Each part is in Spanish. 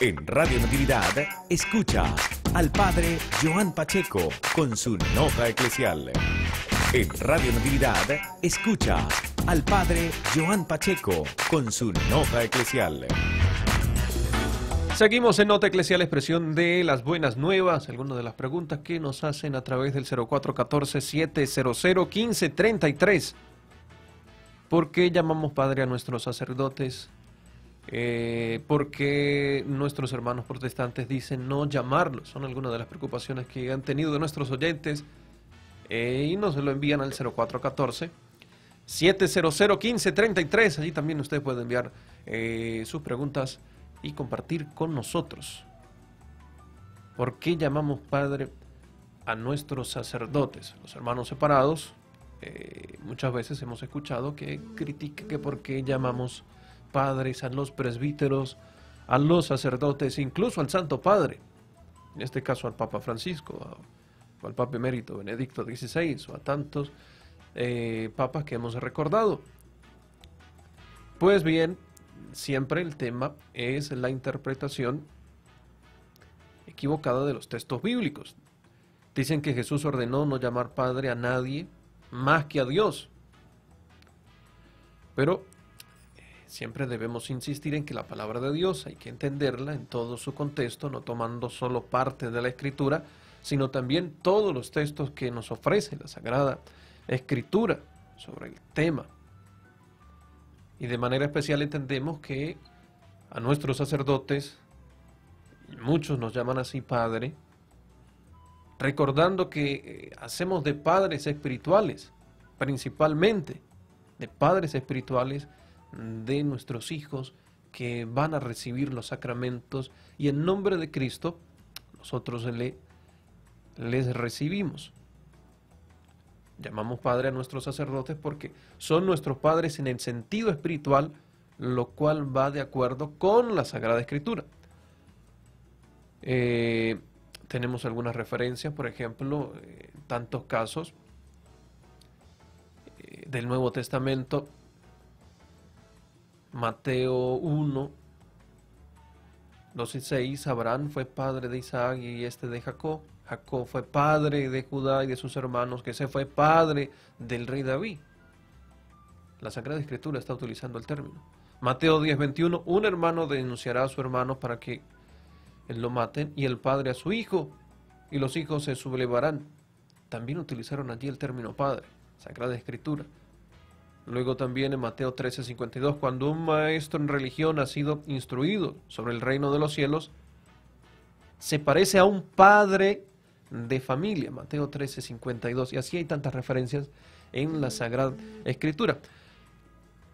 En Radio Natividad, escucha al Padre Joan Pacheco con su nota eclesial. En Radio Natividad, escucha al Padre Joan Pacheco con su nota eclesial. Seguimos en Nota Eclesial, expresión de las buenas nuevas, algunas de las preguntas que nos hacen a través del 0414-700-1533. ¿Por qué llamamos Padre a nuestros sacerdotes? Eh, ¿Por qué nuestros hermanos protestantes dicen no llamarlos? Son algunas de las preocupaciones que han tenido de nuestros oyentes eh, y nos lo envían al 0414. 700-1533, allí también usted puede enviar eh, sus preguntas y compartir con nosotros. ¿Por qué llamamos Padre a nuestros sacerdotes? Los hermanos separados, eh, muchas veces hemos escuchado que critica que por qué llamamos padres a los presbíteros, a los sacerdotes, incluso al Santo Padre, en este caso al Papa Francisco, o al Papa Emérito Benedicto XVI, o a tantos eh, papas que hemos recordado. Pues bien, siempre el tema es la interpretación equivocada de los textos bíblicos. Dicen que Jesús ordenó no llamar padre a nadie más que a Dios. Pero siempre debemos insistir en que la palabra de Dios hay que entenderla en todo su contexto, no tomando solo parte de la escritura, sino también todos los textos que nos ofrece la Sagrada Escritura sobre el tema. Y de manera especial entendemos que a nuestros sacerdotes, muchos nos llaman así Padre, recordando que eh, hacemos de padres espirituales, principalmente de padres espirituales de nuestros hijos que van a recibir los sacramentos y en nombre de Cristo nosotros le, les recibimos. Llamamos padre a nuestros sacerdotes porque son nuestros padres en el sentido espiritual, lo cual va de acuerdo con la Sagrada Escritura. Eh, tenemos algunas referencias, por ejemplo, eh, tantos casos eh, del Nuevo Testamento, Mateo 1, 2 y 6, Abraham fue padre de Isaac y este de Jacob. Jacob fue padre de Judá y de sus hermanos, que se fue padre del rey David. La Sagrada Escritura está utilizando el término. Mateo 10, 21, un hermano denunciará a su hermano para que él lo maten y el padre a su hijo y los hijos se sublevarán. También utilizaron allí el término padre, Sagrada Escritura. Luego también en Mateo 13, 52, cuando un maestro en religión ha sido instruido sobre el reino de los cielos, se parece a un padre de familia, Mateo 13, 52, y así hay tantas referencias en la Sagrada Escritura.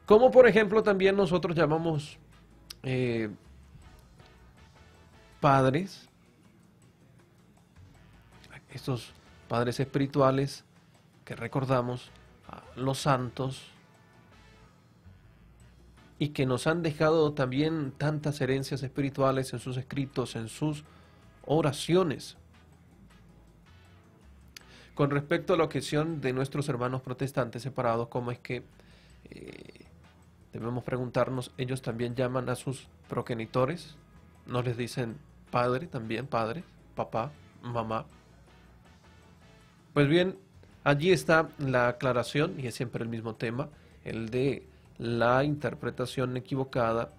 Como por ejemplo también nosotros llamamos eh, padres, estos padres espirituales que recordamos, los santos, y que nos han dejado también tantas herencias espirituales en sus escritos, en sus oraciones. Con respecto a la objeción de nuestros hermanos protestantes separados, ¿cómo es que eh, debemos preguntarnos, ellos también llaman a sus progenitores? ¿No les dicen padre también, padre, papá, mamá? Pues bien, allí está la aclaración, y es siempre el mismo tema, el de la interpretación equivocada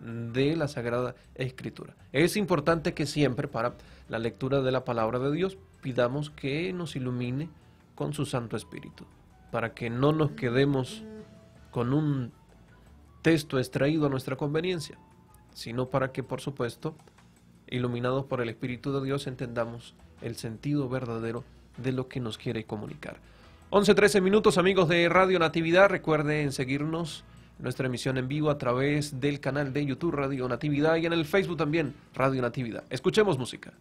de la Sagrada Escritura. Es importante que siempre para la lectura de la palabra de Dios pidamos que nos ilumine con su Santo Espíritu, para que no nos quedemos con un texto extraído a nuestra conveniencia, sino para que, por supuesto, iluminados por el Espíritu de Dios, entendamos el sentido verdadero de lo que nos quiere comunicar. 11-13 minutos amigos de Radio Natividad, recuerden seguirnos en nuestra emisión en vivo a través del canal de YouTube Radio Natividad y en el Facebook también Radio Natividad. Escuchemos música.